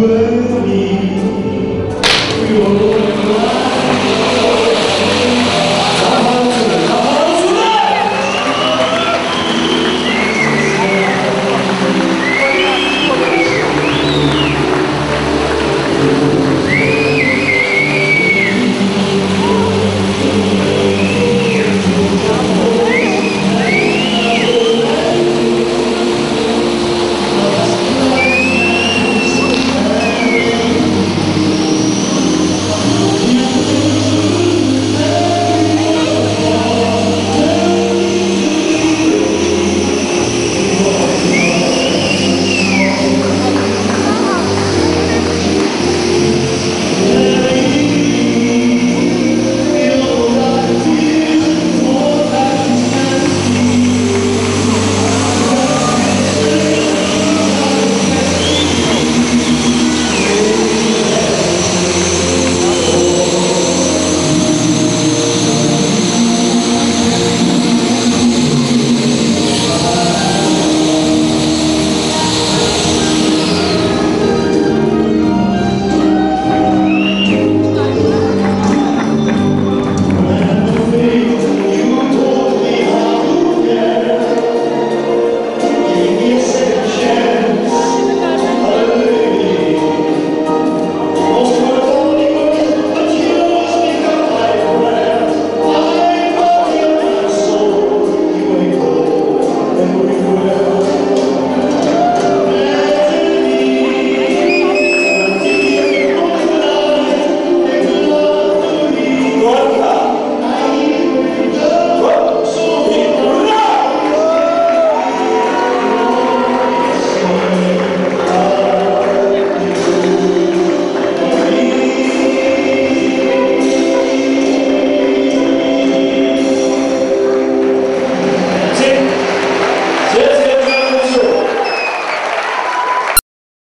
you me.